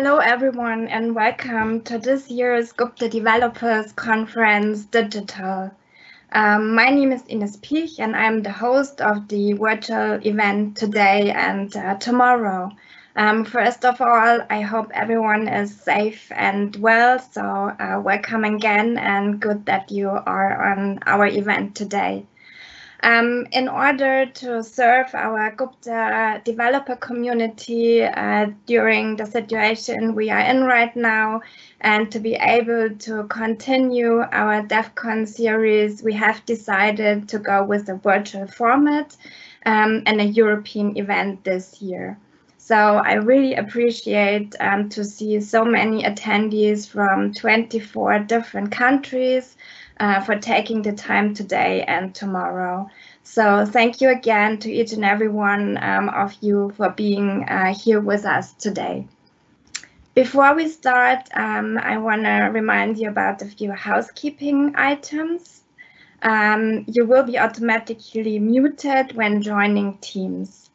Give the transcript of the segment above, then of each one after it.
Hello, everyone, and welcome to this year's Gupta Developers Conference Digital. Um, my name is Ines Piech, and I'm the host of the virtual event today and uh, tomorrow. Um, first of all, I hope everyone is safe and well. So, uh, welcome again, and good that you are on our event today. Um, in order to serve our Gupta developer community uh, during the situation we are in right now, and to be able to continue our DevCon series, we have decided to go with a virtual format um, and a European event this year. So I really appreciate um, to see so many attendees from 24 different countries uh, for taking the time today and tomorrow. So thank you again to each and every one um, of you for being uh, here with us today. Before we start, um, I want to remind you about a few housekeeping items. Um, you will be automatically muted when joining Teams.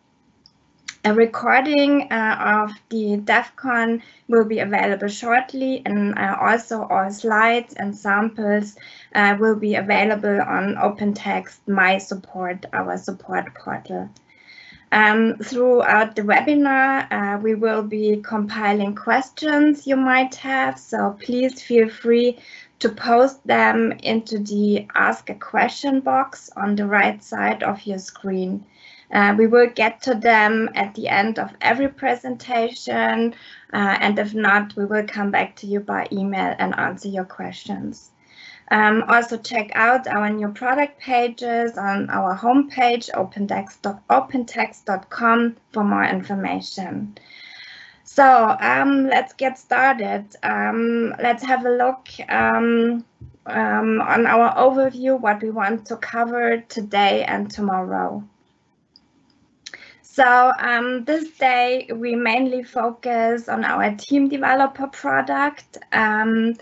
A recording uh, of the DevCon will be available shortly and uh, also all slides and samples uh, will be available on OpenText My Support, our support portal. Um, throughout the webinar, uh, we will be compiling questions you might have, so please feel free to post them into the Ask a Question box on the right side of your screen. Uh, we will get to them at the end of every presentation, uh, and if not, we will come back to you by email and answer your questions. Um, also check out our new product pages on our homepage, opentext.com for more information. So um, let's get started. Um, let's have a look um, um on our overview, what we want to cover today and tomorrow. So um, this day we mainly focus on our team developer product. Um,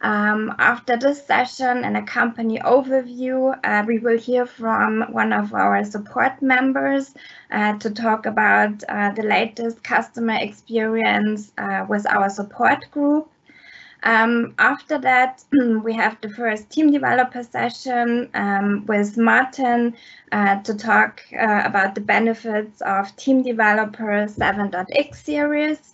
um, after this session and a company overview, uh, we will hear from one of our support members uh, to talk about uh, the latest customer experience uh, with our support group. Um, after that, we have the first team developer session um, with Martin uh, to talk uh, about the benefits of Team Developer 7.x series.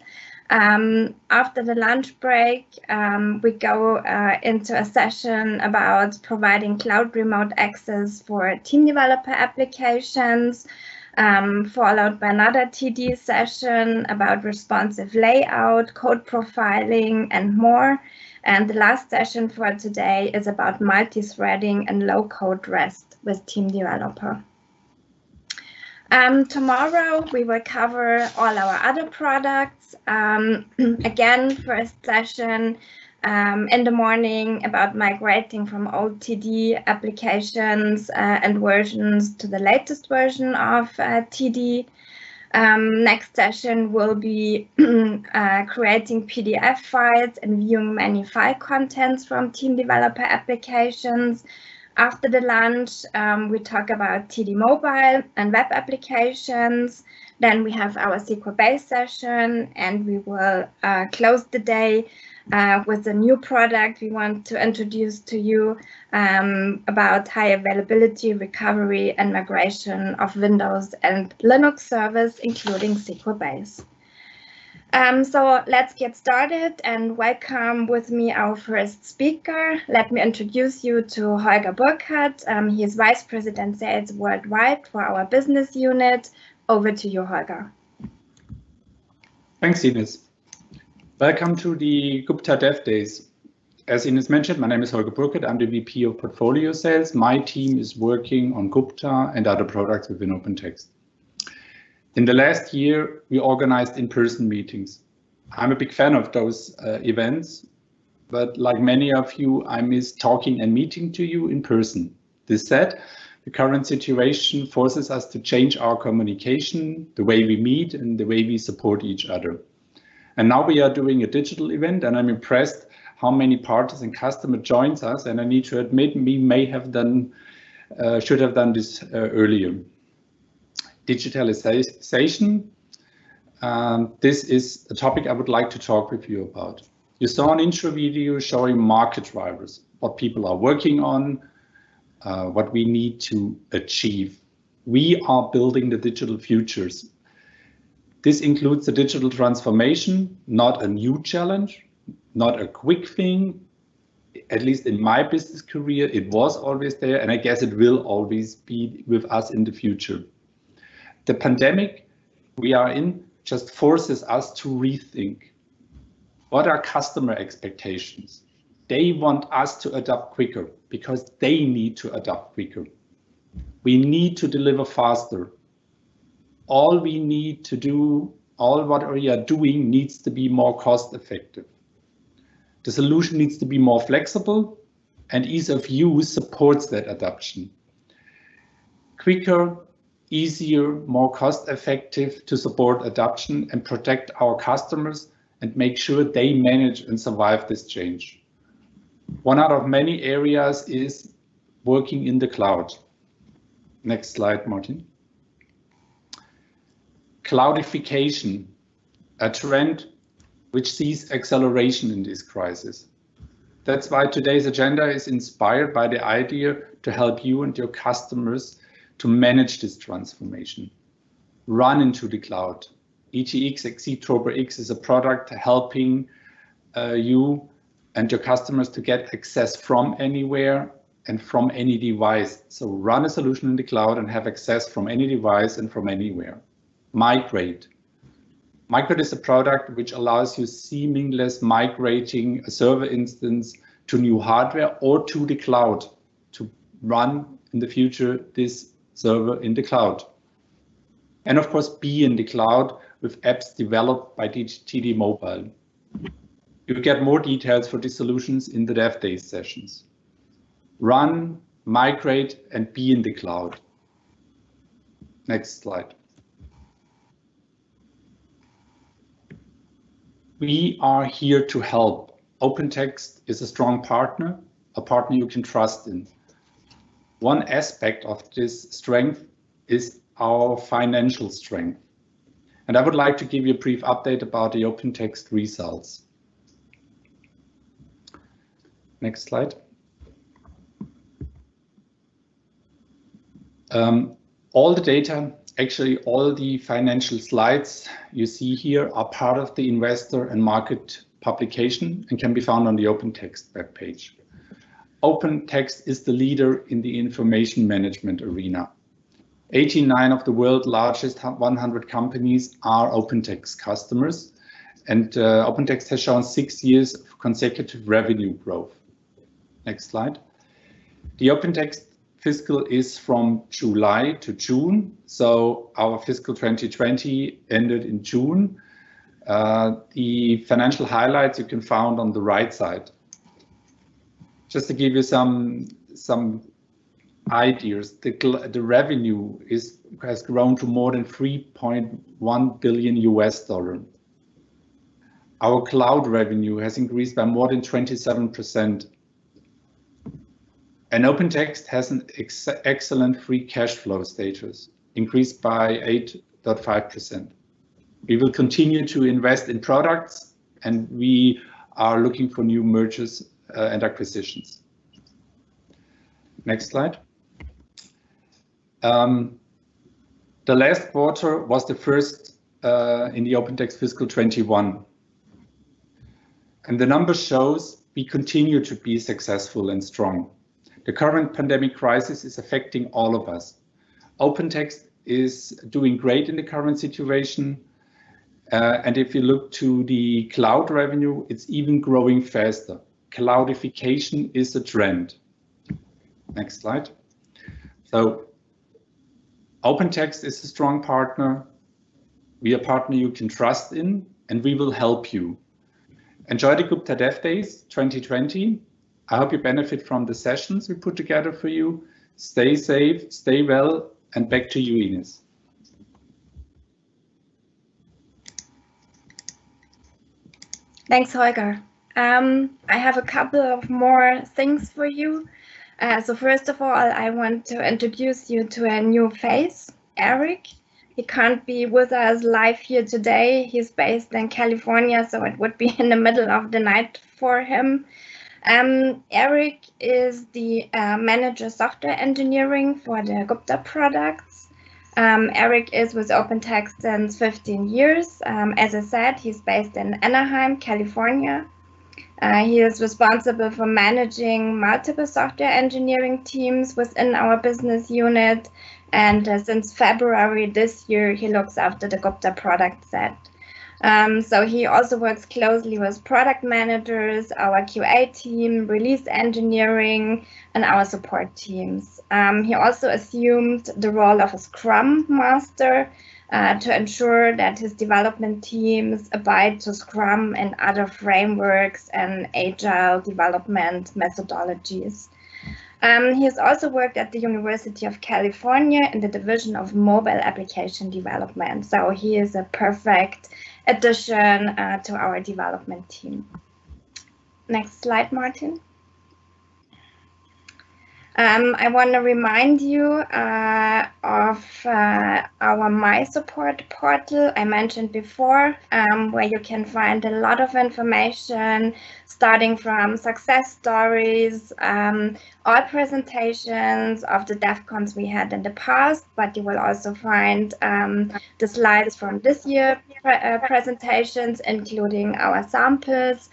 Um, after the lunch break, um, we go uh, into a session about providing cloud remote access for team developer applications um, followed by another TD session about responsive layout, code profiling, and more. And the last session for today is about multi-threading and low-code REST with Team Developer. Um, tomorrow we will cover all our other products. Um, again, first session um, in the morning about migrating from old TD applications uh, and versions to the latest version of uh, TD. Um, next session will be uh, creating PDF files and viewing many file contents from team developer applications. After the lunch, um, we talk about TD mobile and web applications. Then we have our SQL base session and we will uh, close the day uh, with a new product we want to introduce to you um, about high availability, recovery, and migration of Windows and Linux servers, including SQL Base. Um, so let's get started and welcome with me our first speaker. Let me introduce you to Holger Burkhardt. Um, he is Vice President Sales Worldwide for our business unit. Over to you, Holger. Thanks, Ines. Welcome to the Gupta Dev Days. As Ines mentioned, my name is Holger Burkhardt. I'm the VP of Portfolio Sales. My team is working on Gupta and other products within OpenText. In the last year, we organized in-person meetings. I'm a big fan of those uh, events, but like many of you, I miss talking and meeting to you in person. This said, the current situation forces us to change our communication, the way we meet and the way we support each other. And now we are doing a digital event and I'm impressed how many parties and customer joins us. And I need to admit we may have done, uh, should have done this uh, earlier. Digitalization um, this is a topic I would like to talk with you about. You saw an intro video showing market drivers, what people are working on, uh, what we need to achieve. We are building the digital futures. This includes the digital transformation, not a new challenge, not a quick thing. At least in my business career, it was always there, and I guess it will always be with us in the future. The pandemic we are in just forces us to rethink. What are customer expectations? They want us to adapt quicker because they need to adapt quicker. We need to deliver faster. All we need to do, all what we are doing needs to be more cost effective. The solution needs to be more flexible and ease of use supports that adoption. Quicker, easier, more cost effective to support adoption and protect our customers and make sure they manage and survive this change. One out of many areas is working in the cloud. Next slide, Martin. Cloudification, a trend which sees acceleration in this crisis. That's why today's agenda is inspired by the idea to help you and your customers to manage this transformation. Run into the cloud. EGX Xceed X is a product helping uh, you and your customers to get access from anywhere and from any device. So run a solution in the cloud and have access from any device and from anywhere. Migrate. Migrate is a product which allows you seamless migrating a server instance to new hardware or to the cloud to run in the future this server in the cloud. And of course, be in the cloud with apps developed by TD Mobile. You get more details for these solutions in the Dev Days sessions. Run, migrate, and be in the cloud. Next slide. We are here to help. OpenText is a strong partner, a partner you can trust in. One aspect of this strength is our financial strength. And I would like to give you a brief update about the OpenText results. Next slide. Um, all the data, actually all the financial slides you see here are part of the investor and market publication and can be found on the OpenText webpage. OpenText is the leader in the information management arena. 89 of the world's largest 100 companies are OpenText customers, and uh, OpenText has shown six years of consecutive revenue growth. Next slide. The OpenText fiscal is from July to June. So our fiscal 2020 ended in June. Uh, the financial highlights you can find on the right side. Just to give you some some ideas, the, the revenue is has grown to more than 3.1 billion US dollar. Our cloud revenue has increased by more than 27 percent and OpenText has an ex excellent free cash flow status, increased by 8.5%. We will continue to invest in products and we are looking for new mergers uh, and acquisitions. Next slide. Um, the last quarter was the first uh, in the OpenText fiscal 21. And the number shows we continue to be successful and strong. The current pandemic crisis is affecting all of us. OpenText is doing great in the current situation. Uh, and if you look to the cloud revenue, it's even growing faster. Cloudification is a trend. Next slide. So OpenText is a strong partner. We are a partner you can trust in, and we will help you. Enjoy the Gupta Dev Days 2020 I hope you benefit from the sessions we put together for you. Stay safe, stay well, and back to you, Ines. Thanks, Holger. Um, I have a couple of more things for you. Uh, so first of all, I want to introduce you to a new face, Eric. he can't be with us live here today. He's based in California, so it would be in the middle of the night for him. Um, Eric is the uh, manager software engineering for the Gupta products. Um, Eric is with OpenText since 15 years. Um, as I said, he's based in Anaheim, California. Uh, he is responsible for managing multiple software engineering teams within our business unit. And uh, since February this year, he looks after the Gupta product set. Um, so he also works closely with product managers, our QA team, release engineering, and our support teams. Um, he also assumed the role of a Scrum Master uh, to ensure that his development teams abide to Scrum and other frameworks and agile development methodologies. Um, he has also worked at the University of California in the division of mobile application development. So he is a perfect addition uh, to our development team. Next slide, Martin. Um, I want to remind you uh, of uh, our My Support portal I mentioned before, um, where you can find a lot of information starting from success stories, um, all presentations of the DevCons we had in the past, but you will also find um, the slides from this year pre uh, presentations, including our samples.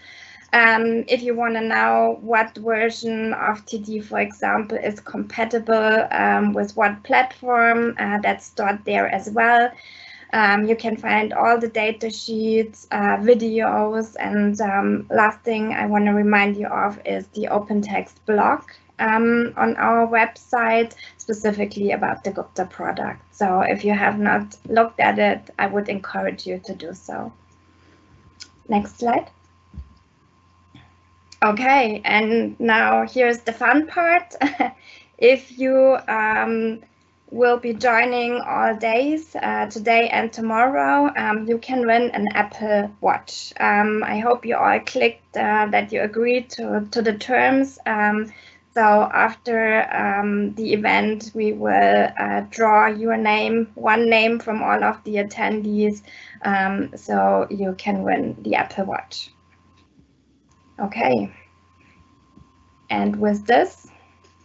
Um, if you want to know what version of TD, for example, is compatible um, with what platform, uh, that's stored there as well. Um, you can find all the data sheets, uh, videos, and um, last thing I want to remind you of is the OpenText blog um, on our website, specifically about the Gupta product. So if you have not looked at it, I would encourage you to do so. Next slide. Okay, and now here's the fun part. if you um, will be joining all days, uh, today and tomorrow, um, you can win an Apple Watch. Um, I hope you all clicked uh, that you agreed to, to the terms. Um, so after um, the event, we will uh, draw your name, one name from all of the attendees, um, so you can win the Apple Watch. Okay. And with this,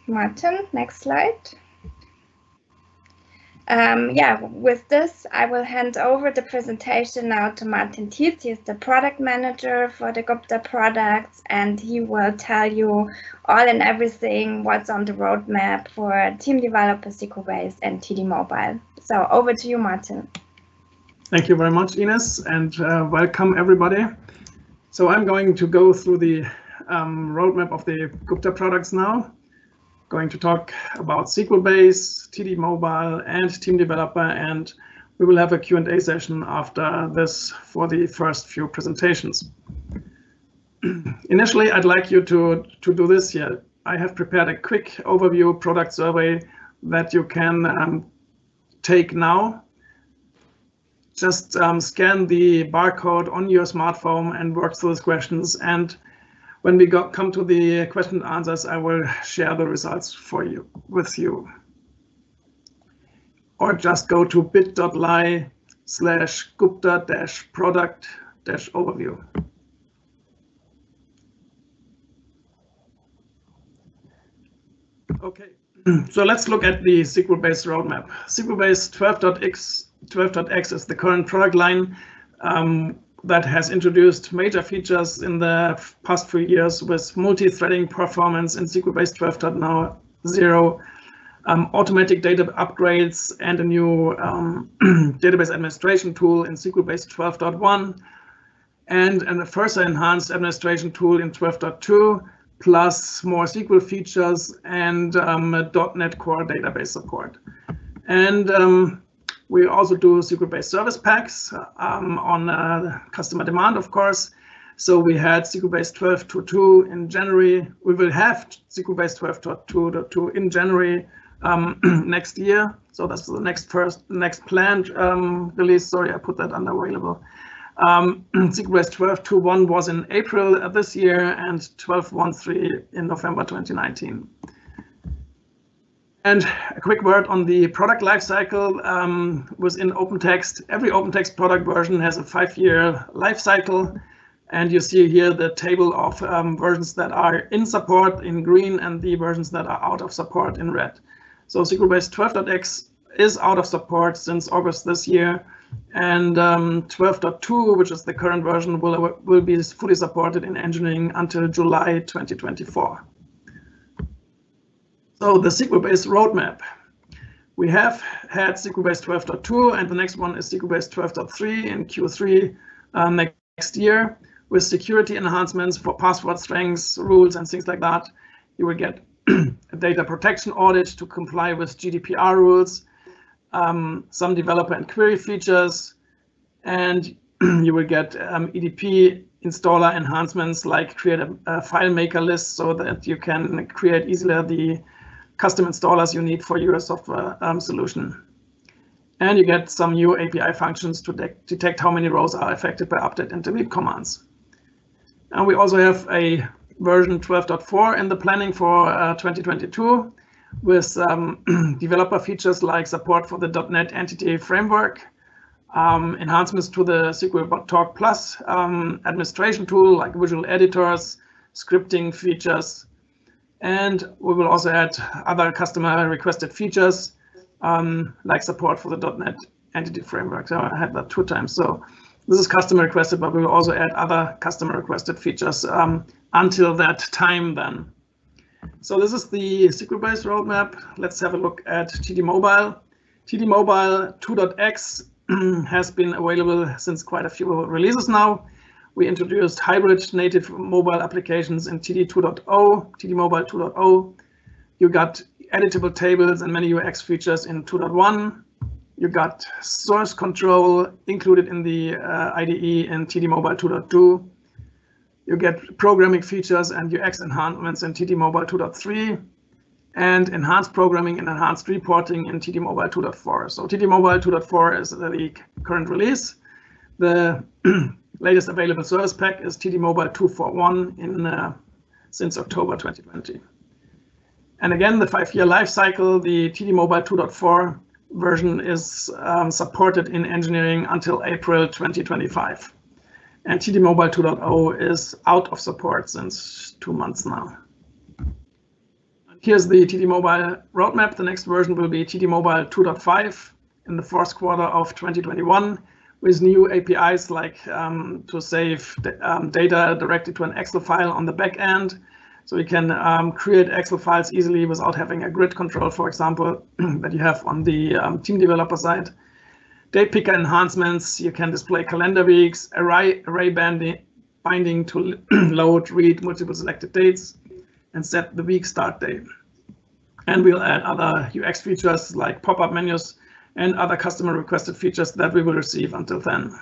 Martin, next slide. Um, yeah, with this, I will hand over the presentation now to Martin Teetz. He is the product manager for the Gupta products, and he will tell you all and everything what's on the roadmap for Team Developer, SQL Base, and TD Mobile. So over to you, Martin. Thank you very much, Ines, and uh, welcome everybody. So I'm going to go through the um, roadmap of the Gupta products now. Going to talk about SQL Base, TD Mobile, and Team Developer, and we will have a Q&A session after this for the first few presentations. Initially, I'd like you to, to do this here. I have prepared a quick overview product survey that you can um, take now just um, scan the barcode on your smartphone and work through those questions. And when we got, come to the question and answers, I will share the results for you with you. Or just go to bit.ly slash gupta dash product dash overview. Okay, so let's look at the SQLBase roadmap. SQLBase 12.x 12.x is the current product line um, that has introduced major features in the past few years with multi-threading performance in SQLBase 12.0, um, automatic data upgrades, and a new um, database administration tool in SQLBase 12.1, and, and a further enhanced administration tool in 12.2, plus more SQL features and um, .NET Core database support. And um, we also do SQLBase service packs um, on uh, customer demand, of course. So we had SQLBase 12.2 in January. We will have SQLBase 12.2 in January um, next year. So that's the next first, next planned um, release. Sorry, I put that under available. Um, SQLBase 12.2.1 was in April this year and 12.1.3 in November 2019. And a quick word on the product lifecycle um, within OpenText. Every OpenText product version has a five-year lifecycle. And you see here the table of um, versions that are in support in green and the versions that are out of support in red. So SQLBase 12.x is out of support since August this year. And um, 12.2, which is the current version, will, will be fully supported in engineering until July 2024. So the SQLBase roadmap. We have had SQLBase 12.2, and the next one is SQLBase 12.3 in Q3 uh, next year with security enhancements for password strengths, rules, and things like that. You will get a data protection audit to comply with GDPR rules, um, some developer and query features, and you will get um, EDP installer enhancements like create a, a, FileMaker list so that you can create easily the custom installers you need for your software um, solution. And you get some new API functions to de detect how many rows are affected by update and delete commands. And we also have a version 12.4 in the planning for uh, 2022 with um, developer features like support for the .NET Entity Framework, um, enhancements to the SQL Talk Plus um, administration tool like visual editors, scripting features, and we will also add other customer requested features um, like support for the .NET Entity Framework. So I had that two times. So this is customer requested, but we will also add other customer requested features um, until that time then. So this is the SQLBase roadmap. Let's have a look at TD Mobile. TD Mobile 2.x has been available since quite a few releases now. We introduced hybrid native mobile applications in TD 2.0, TD Mobile 2.0. You got editable tables and many UX features in 2.1. You got source control included in the uh, IDE in TD Mobile 2.2. You get programming features and UX enhancements in TD Mobile 2.3 and enhanced programming and enhanced reporting in TD Mobile 2.4. So TD Mobile 2.4 is the current release. The latest available service pack is TD Mobile 241 in uh, since October 2020. And again, the five-year life cycle, the TD Mobile 2.4 version is um, supported in engineering until April 2025 and TD Mobile 2.0 is out of support since two months now. Here's the TD Mobile roadmap. The next version will be TD Mobile 2.5 in the fourth quarter of 2021 with new APIs like um, to save um, data directly to an Excel file on the back end. So you can um, create Excel files easily without having a grid control, for example, that you have on the um, team developer side. Date picker enhancements, you can display calendar weeks, array, array banding, binding to load, read multiple selected dates, and set the week start date. And we'll add other UX features like pop-up menus and other customer requested features that we will receive until then.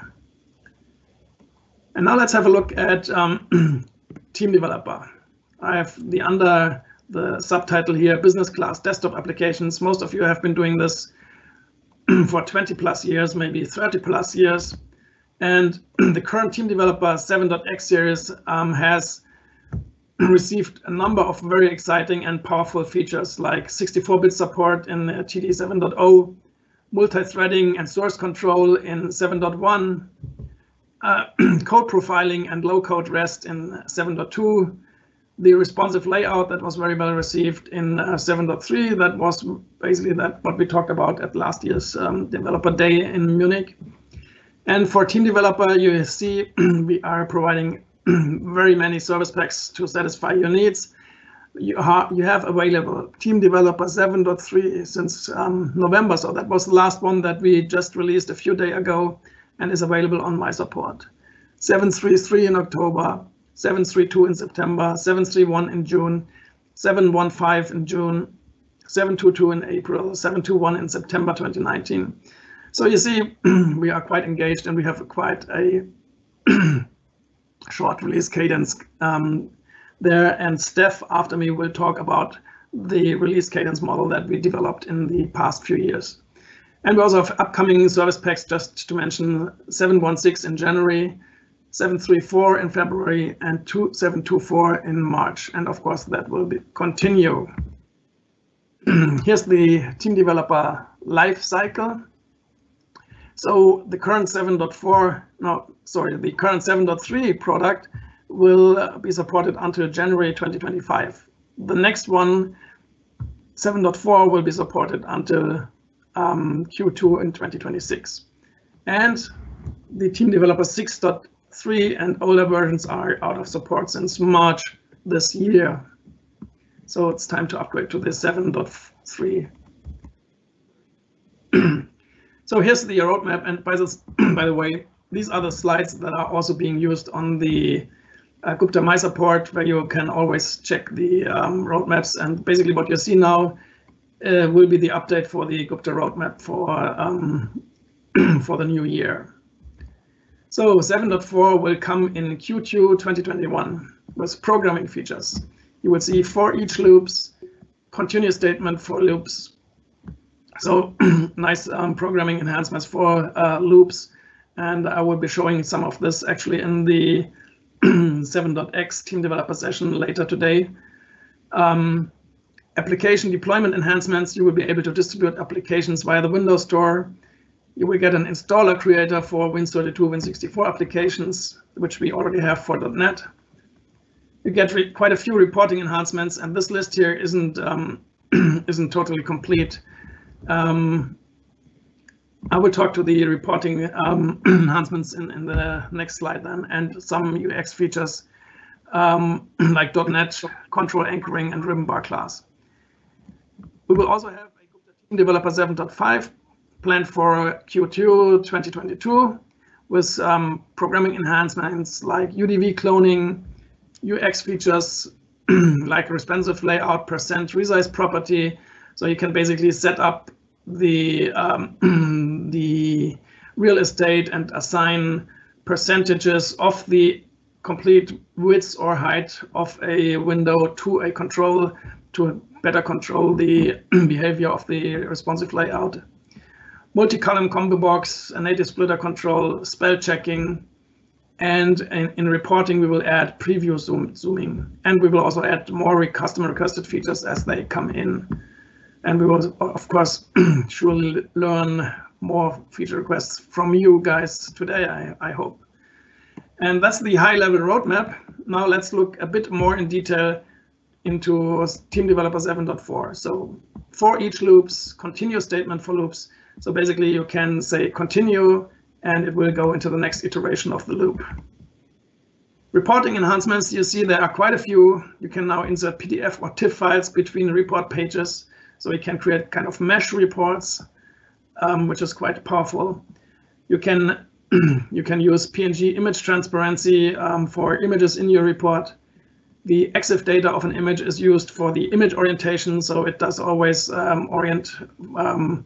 And now let's have a look at um, Team Developer. I have the under the subtitle here, Business Class Desktop Applications. Most of you have been doing this for 20 plus years, maybe 30 plus years. And the current team developer 7.x series um, has received a number of very exciting and powerful features like 64-bit support in TD 7.0, multi-threading and source control in 7.1, uh, code profiling and low-code REST in 7.2, the responsive layout that was very well received in uh, 7.3. That was basically that what we talked about at last year's um, developer day in Munich. And for team developer, you see we are providing very many service packs to satisfy your needs. You, ha you have available team developer 7.3 since um, November. So that was the last one that we just released a few days ago and is available on my support. 7.3.3 in October, 732 in September, 731 in June, 715 in June, 722 in April, 721 in September 2019. So you see, we are quite engaged and we have quite a short release cadence um, there. And Steph, after me, will talk about the release cadence model that we developed in the past few years. And we also have upcoming service packs, just to mention 716 in January, 734 in February and 2724 in March. And of course, that will be, continue. here's the team developer life cycle. So the current 7.4, no, sorry, the current 7.3 product will be supported until January 2025. The next one, 7.4, will be supported until um, Q2 in 2026. And the team developer 6.3 and older versions are out of support since March this year. So it's time to upgrade to the 7.3. so here's the roadmap. And by, this, by the way, these are the slides that are also being used on the uh, Gupta My Support, where you can always check the um, roadmaps. And basically what you see now uh, will be the update for the Gupta roadmap for, um, for the new year. So 7.4 will come in Q2 2021 with programming features. You will see for each loops, continuous statement for loops. So nice um, programming enhancements for uh, loops. And I will be showing some of this actually in the 7.x team developer session later today. Um, application deployment enhancements, you will be able to distribute applications via the Windows Store. You will get an installer creator for Win32, Win64 applications, which we already have for .NET. You get quite a few reporting enhancements, and this list here isn't um, isn't totally complete. Um, I will talk to the reporting um, enhancements in, in the next slide then, and some UX features um, like .NET control anchoring and ribbon bar class. We will also have a developer 7.5 planned for Q2 2022 with um, programming enhancements like UDV cloning, UX features like responsive layout, percent resize property. So you can basically set up the um, the real estate and assign percentages of the complete width or height of a window to a control to better control the behavior of the responsive layout. Multi-column combo box, a native splitter control, spell checking, and in, in, reporting, we will add preview zoom, zooming, and we will also add more customer requested features as they come in. And we will, of course, surely learn more feature requests from you guys today, I, I hope. And that's the high level roadmap. Now let's look a bit more in detail into Team Developer 7.4. So for each loops, continuous statement for loops. So basically you can say continue and it will go into the next iteration of the loop. Reporting enhancements, you see there are quite a few. You can now insert PDF or TIFF files between report pages. So you can create kind of mesh reports, um, which is quite powerful. You can you can use PNG image transparency um, for images in your report. The EXIF data of an image is used for the image orientation, so it does always um, orient um,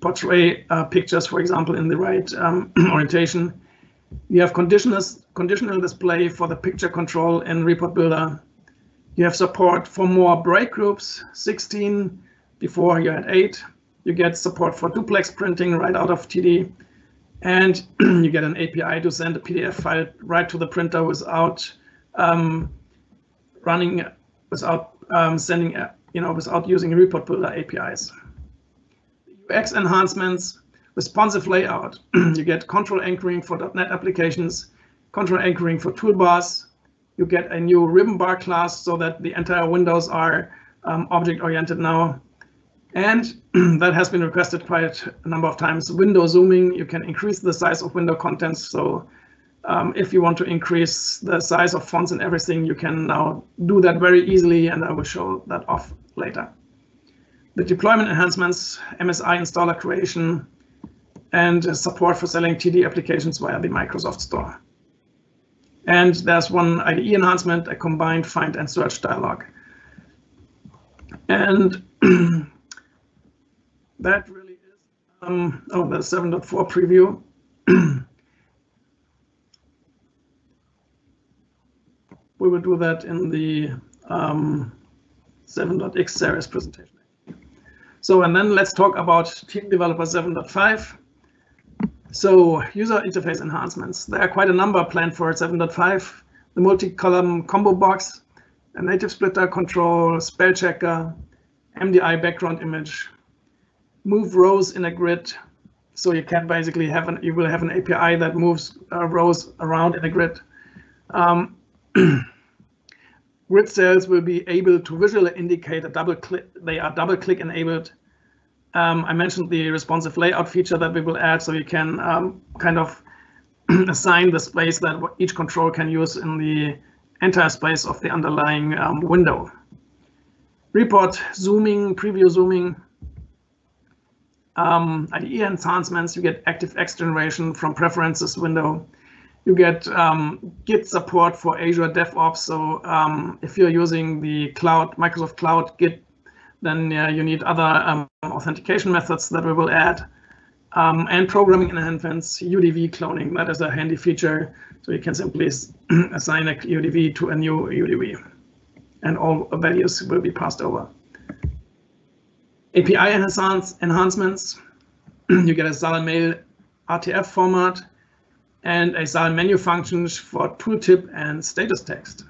portray uh, pictures, for example, in the right um, orientation. You have conditional, conditional display for the picture control in Report Builder. You have support for more break groups, 16, before you had 8. You get support for duplex printing right out of TD. And you get an API to send a PDF file right to the printer without um, running, without um, sending, you know, without using Report Builder APIs. UX enhancements, responsive layout. you get control anchoring for .NET applications, control anchoring for toolbars. You get a new ribbon bar class so that the entire windows are um, object oriented now. And that has been requested quite a number of times. Window zooming, you can increase the size of window contents. So um, if you want to increase the size of fonts and everything, you can now do that very easily. And I will show that off later the deployment enhancements, MSI installer creation, and support for selling TD applications via the Microsoft Store. And there's one IDE enhancement, a combined find and search dialog. And that really is, um, oh, the 7.4 preview. we will do that in the um, 7.x series presentation. So, and then let's talk about Team Developer 7.5. So user interface enhancements. There are quite a number planned for 7.5. The multi-column combo box, a native splitter control, spell checker, MDI background image, move rows in a grid. So you can basically have an, you will have an API that moves uh, rows around in a grid. Um, grid cells will be able to visually indicate a double click, they are double click enabled. Um, I mentioned the responsive layout feature that we will add so you can um, kind of assign the space that each control can use in the entire space of the underlying um, window. Report zooming, preview zooming, um, IDE enhancements, you get active X generation from preferences window. You get um, Git support for Azure DevOps. So um, if you're using the cloud, Microsoft Cloud Git, then you need other um, authentication methods that we will add. Um, and programming enhancements, UDV cloning, that is a handy feature. So you can simply assign a UDV to a new UDV and all values will be passed over. API enhance, enhancements, you get a SAL mail RTF format and a SAL menu functions for tooltip and status text.